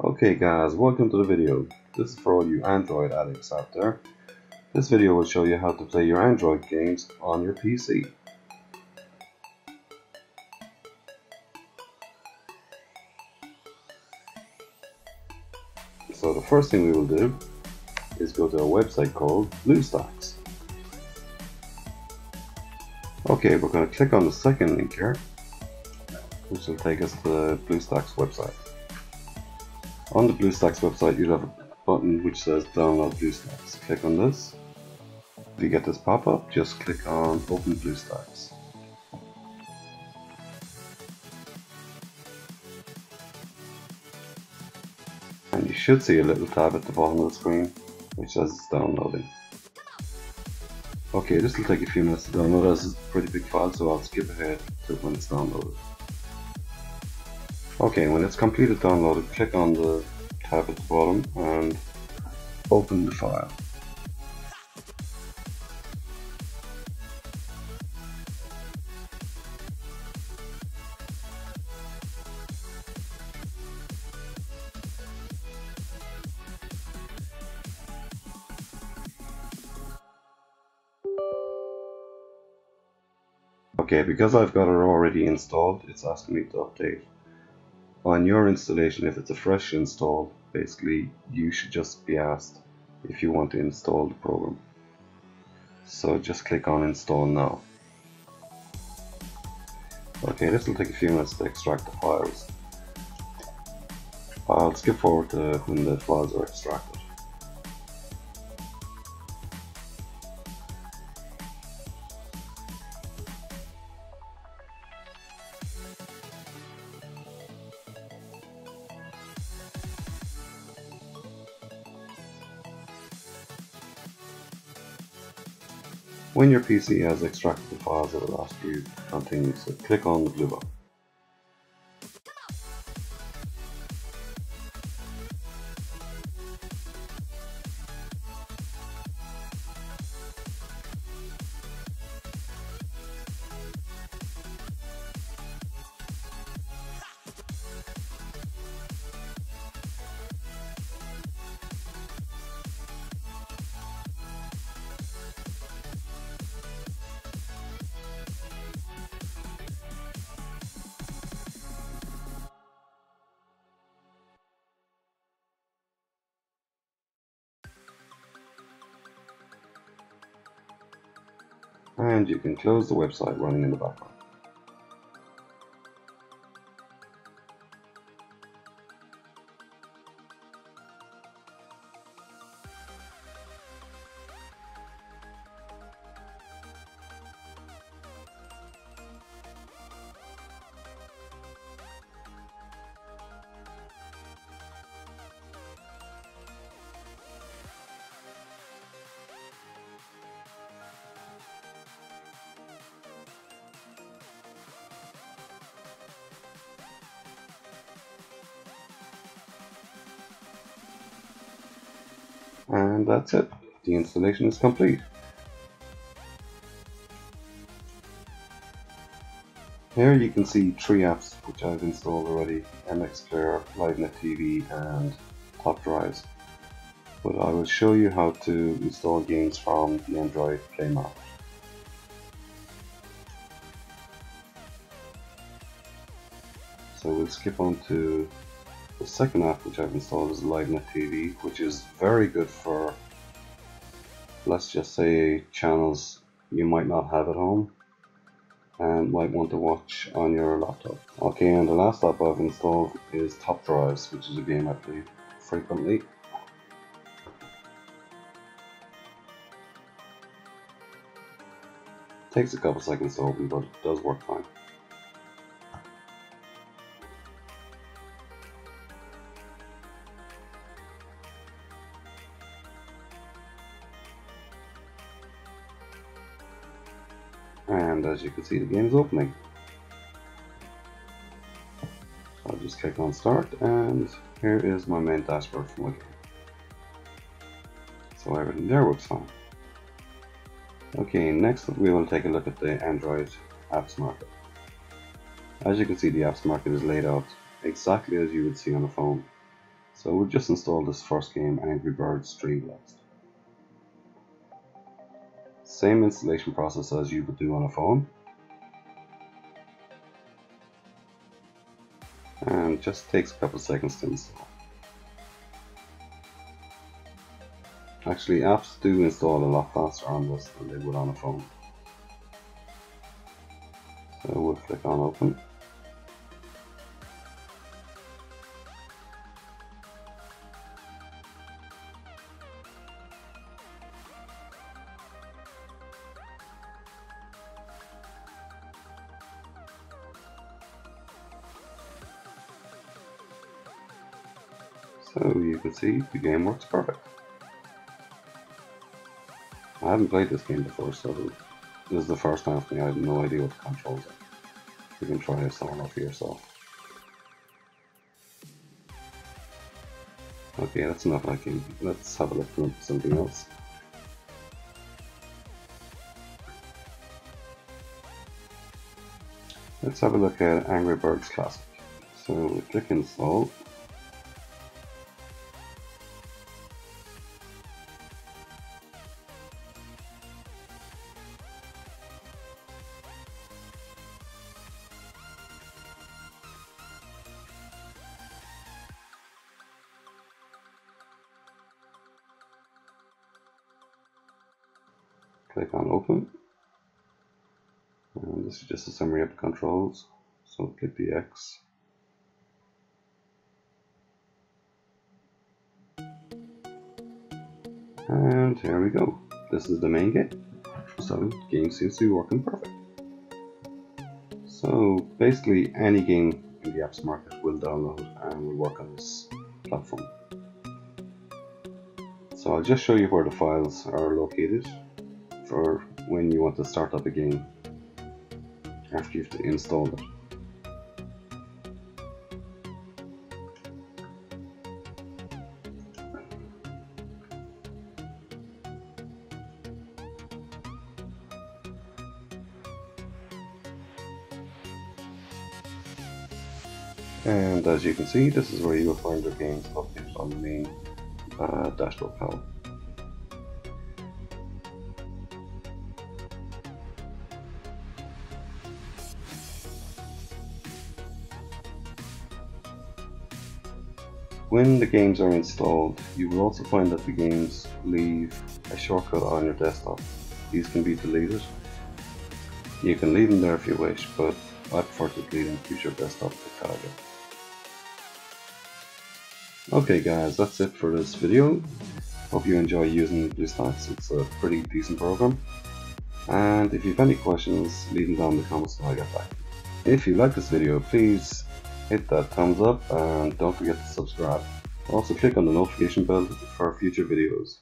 Okay guys, welcome to the video. This is for all you Android addicts out there. This video will show you how to play your Android games on your PC. So the first thing we will do is go to a website called BlueStacks. Okay, we're going to click on the second link here, which will take us to the BlueStacks website. On the BlueStacks website, you'll have a button which says download BlueStacks. Click on this. If you get this pop-up, just click on open BlueStacks. And you should see a little tab at the bottom of the screen which says it's downloading. Okay, this will take a few minutes to download as it's a pretty big file, so I'll skip ahead to when it's downloaded. Okay, when it's completed downloaded, click on the tab at the bottom and open the file. Okay, because I've got it already installed, it's asking me to update. On your installation, if it's a fresh install, basically you should just be asked if you want to install the program. So just click on install now. Okay, this will take a few minutes to extract the files. I'll skip forward to when the files are extracted. When your PC has extracted the files it will ask you to continue, so click on the blue button. And you can close the website running in the background. And that's it. The installation is complete. Here you can see three apps which I've installed already, MX Player, LiveNet TV and Top Drives. But I will show you how to install games from the Android Play Market. So we'll skip on to the second app which I've installed is LiveNet TV, which is very good for, let's just say, channels you might not have at home and might want to watch on your laptop. Okay, and the last app I've installed is Top Drives, which is a game I play frequently. Takes a couple seconds to open, but it does work fine. As you can see the game is opening. I'll just click on start and here is my main dashboard from my game. So everything there works fine. Okay, next we will take a look at the Android apps market. As you can see the apps market is laid out exactly as you would see on a phone. So we'll just install this first game, Angry Birds Dream Blast. Same installation process as you would do on a phone. And just takes a couple seconds to install. Actually, apps do install a lot faster on this than they would on a phone. So we'll click on open. So you can see the game works perfect. I haven't played this game before, so this is the first time for me. I have no idea what the controls are. You can try this on for yourself. Okay, that's enough liking. Let's have a look at something else. Let's have a look at Angry Birds Classic. So click install click on open. And this is just a summary of the controls. So click the X. And here we go. This is the main game so game seems to be working perfect. So basically any game in the apps market will download and will work on this platform. So I'll just show you where the files are located for when you want to start up a game after you've installed it. And as you can see, this is where you will find your games located on the main uh, dashboard panel. When the games are installed, you will also find that the games leave a shortcut on your desktop. These can be deleted. You can leave them there if you wish, but I prefer to delete them to your desktop to target. Okay guys, that's it for this video. Hope you enjoy using BlueStacks, it's a pretty decent program. And if you have any questions, leave them down in the comments and I'll get back. If you like this video, please hit that thumbs up and don't forget to subscribe. Also click on the notification bell for future videos.